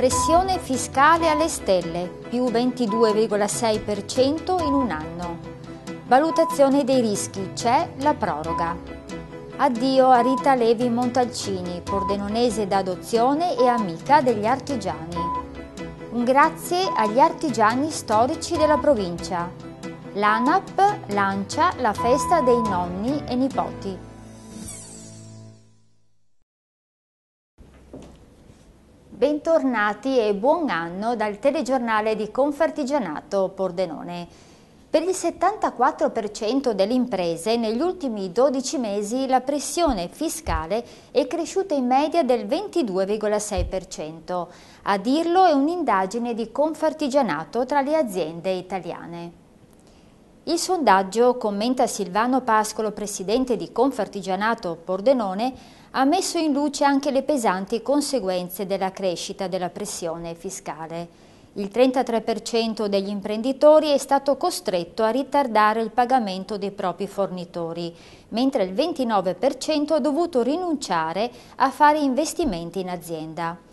Pressione fiscale alle stelle, più 22,6% in un anno. Valutazione dei rischi, c'è la proroga. Addio a Rita Levi Montalcini, pordenonese d'adozione e amica degli artigiani. Un grazie agli artigiani storici della provincia. L'ANAP lancia la festa dei nonni e nipoti. Bentornati e buon anno dal telegiornale di Confartigianato Pordenone. Per il 74% delle imprese negli ultimi 12 mesi la pressione fiscale è cresciuta in media del 22,6%. A dirlo è un'indagine di Confartigianato tra le aziende italiane. Il sondaggio, commenta Silvano Pascolo, presidente di Confartigianato Pordenone, ha messo in luce anche le pesanti conseguenze della crescita della pressione fiscale. Il 33% degli imprenditori è stato costretto a ritardare il pagamento dei propri fornitori, mentre il 29% ha dovuto rinunciare a fare investimenti in azienda.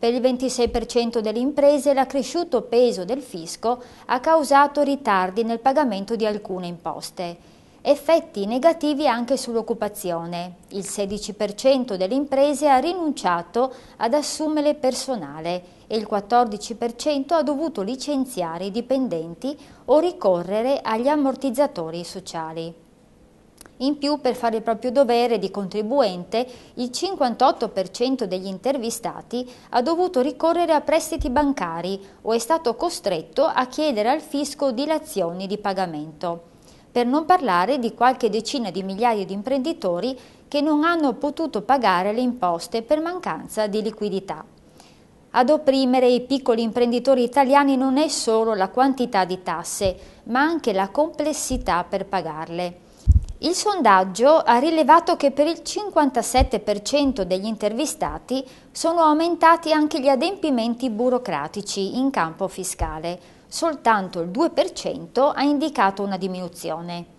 Per il 26% delle imprese l'accresciuto peso del fisco ha causato ritardi nel pagamento di alcune imposte. Effetti negativi anche sull'occupazione. Il 16% delle imprese ha rinunciato ad assumere personale e il 14% ha dovuto licenziare i dipendenti o ricorrere agli ammortizzatori sociali. In più, per fare il proprio dovere di contribuente, il 58% degli intervistati ha dovuto ricorrere a prestiti bancari o è stato costretto a chiedere al fisco dilazioni di pagamento per non parlare di qualche decina di migliaia di imprenditori che non hanno potuto pagare le imposte per mancanza di liquidità. Ad opprimere i piccoli imprenditori italiani non è solo la quantità di tasse, ma anche la complessità per pagarle. Il sondaggio ha rilevato che per il 57% degli intervistati sono aumentati anche gli adempimenti burocratici in campo fiscale, soltanto il 2% ha indicato una diminuzione.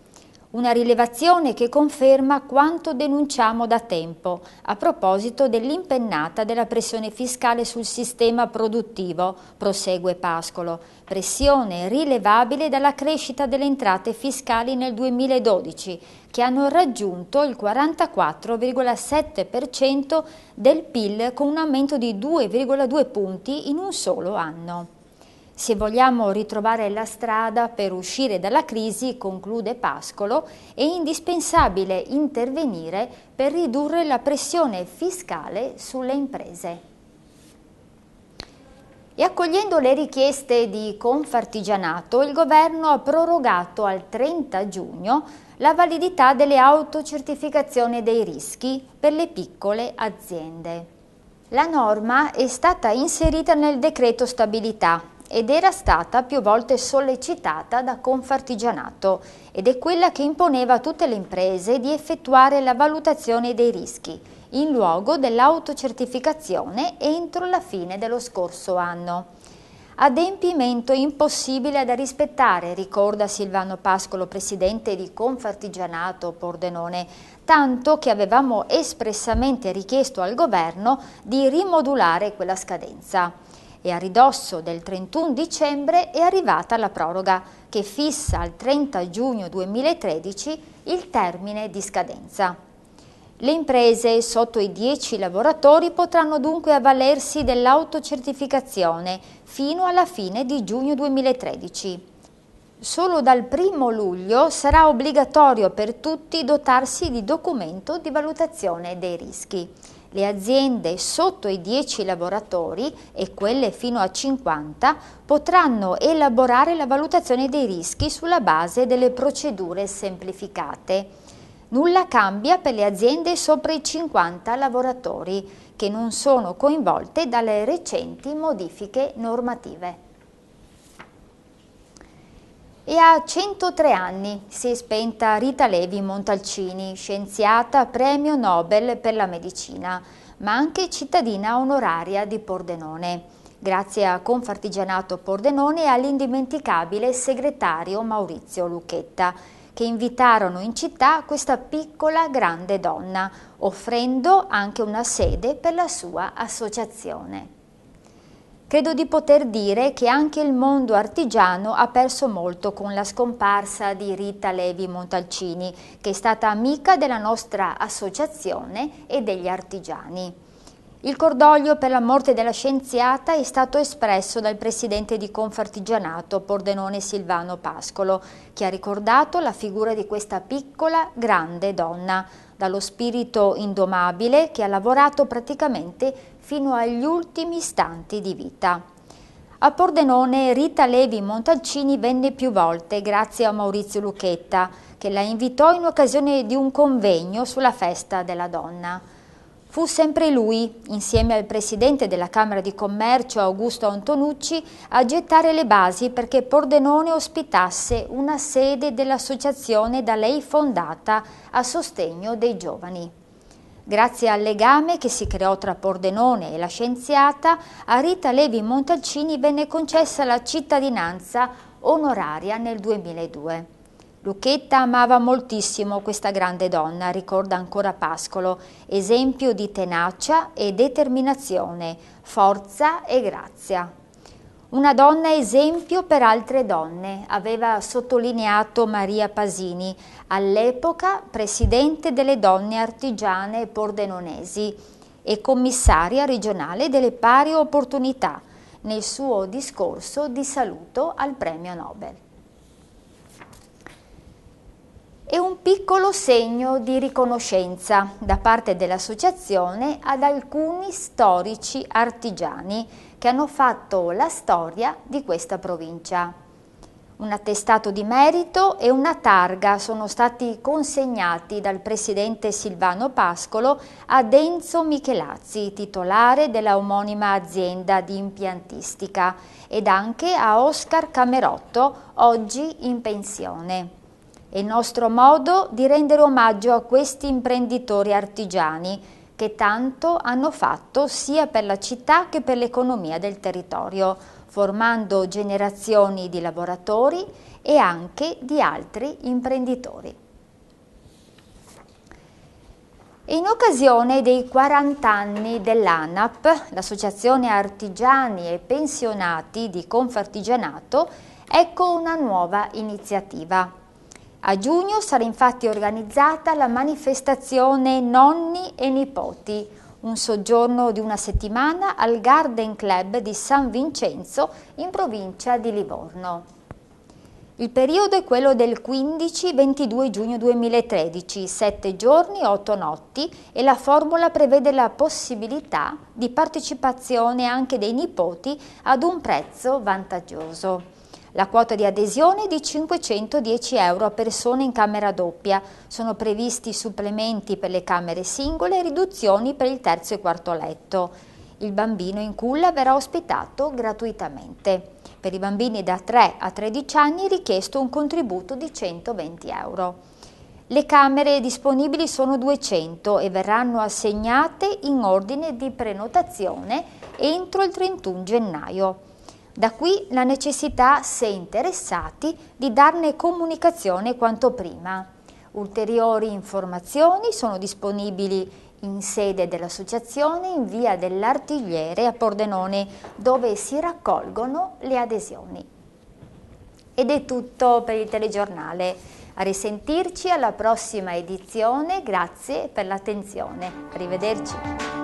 Una rilevazione che conferma quanto denunciamo da tempo a proposito dell'impennata della pressione fiscale sul sistema produttivo, prosegue Pascolo, pressione rilevabile dalla crescita delle entrate fiscali nel 2012, che hanno raggiunto il 44,7% del PIL con un aumento di 2,2 punti in un solo anno. Se vogliamo ritrovare la strada per uscire dalla crisi, conclude Pascolo, è indispensabile intervenire per ridurre la pressione fiscale sulle imprese. E accogliendo le richieste di Confartigianato, il Governo ha prorogato al 30 giugno la validità delle autocertificazioni dei rischi per le piccole aziende. La norma è stata inserita nel decreto stabilità ed era stata più volte sollecitata da Confartigianato ed è quella che imponeva a tutte le imprese di effettuare la valutazione dei rischi in luogo dell'autocertificazione entro la fine dello scorso anno. Adempimento impossibile da rispettare, ricorda Silvano Pascolo, presidente di Confartigianato Pordenone, tanto che avevamo espressamente richiesto al governo di rimodulare quella scadenza e a ridosso del 31 dicembre è arrivata la proroga che fissa al 30 giugno 2013 il termine di scadenza. Le imprese sotto i 10 lavoratori potranno dunque avvalersi dell'autocertificazione fino alla fine di giugno 2013. Solo dal 1 luglio sarà obbligatorio per tutti dotarsi di documento di valutazione dei rischi le aziende sotto i 10 lavoratori e quelle fino a 50 potranno elaborare la valutazione dei rischi sulla base delle procedure semplificate. Nulla cambia per le aziende sopra i 50 lavoratori che non sono coinvolte dalle recenti modifiche normative. E a 103 anni si è spenta Rita Levi Montalcini, scienziata premio Nobel per la medicina, ma anche cittadina onoraria di Pordenone. Grazie a Confartigianato Pordenone e all'indimenticabile segretario Maurizio Lucchetta, che invitarono in città questa piccola grande donna, offrendo anche una sede per la sua associazione. Credo di poter dire che anche il mondo artigiano ha perso molto con la scomparsa di Rita Levi Montalcini, che è stata amica della nostra associazione e degli artigiani. Il cordoglio per la morte della scienziata è stato espresso dal presidente di Confartigianato Pordenone Silvano Pascolo, che ha ricordato la figura di questa piccola, grande donna, dallo spirito indomabile che ha lavorato praticamente fino agli ultimi istanti di vita. A Pordenone Rita Levi Montalcini venne più volte grazie a Maurizio Lucchetta, che la invitò in occasione di un convegno sulla festa della donna. Fu sempre lui, insieme al presidente della Camera di Commercio Augusto Antonucci, a gettare le basi perché Pordenone ospitasse una sede dell'associazione da lei fondata a sostegno dei giovani. Grazie al legame che si creò tra Pordenone e la scienziata, a Rita Levi Montalcini venne concessa la cittadinanza onoraria nel 2002. Lucchetta amava moltissimo questa grande donna, ricorda ancora Pascolo, esempio di tenacia e determinazione, forza e grazia. Una donna esempio per altre donne, aveva sottolineato Maria Pasini, all'epoca presidente delle donne artigiane pordenonesi e commissaria regionale delle pari opportunità, nel suo discorso di saluto al premio Nobel. e piccolo segno di riconoscenza da parte dell'associazione ad alcuni storici artigiani che hanno fatto la storia di questa provincia. Un attestato di merito e una targa sono stati consegnati dal presidente Silvano Pascolo ad Enzo Michelazzi, titolare della omonima azienda di impiantistica, ed anche a Oscar Camerotto, oggi in pensione. È il nostro modo di rendere omaggio a questi imprenditori artigiani che tanto hanno fatto sia per la città che per l'economia del territorio, formando generazioni di lavoratori e anche di altri imprenditori. In occasione dei 40 anni dell'ANAP, l'Associazione Artigiani e Pensionati di Confartigianato, ecco una nuova iniziativa. A giugno sarà infatti organizzata la manifestazione Nonni e Nipoti, un soggiorno di una settimana al Garden Club di San Vincenzo in provincia di Livorno. Il periodo è quello del 15-22 giugno 2013, 7 giorni, 8 notti e la formula prevede la possibilità di partecipazione anche dei nipoti ad un prezzo vantaggioso. La quota di adesione è di 510 euro a persona in camera doppia. Sono previsti supplementi per le camere singole e riduzioni per il terzo e quarto letto. Il bambino in culla verrà ospitato gratuitamente. Per i bambini da 3 a 13 anni è richiesto un contributo di 120 euro. Le camere disponibili sono 200 e verranno assegnate in ordine di prenotazione entro il 31 gennaio. Da qui la necessità, se interessati, di darne comunicazione quanto prima. Ulteriori informazioni sono disponibili in sede dell'associazione in via dell'Artigliere a Pordenone, dove si raccolgono le adesioni. Ed è tutto per il telegiornale. A risentirci alla prossima edizione, grazie per l'attenzione. Arrivederci.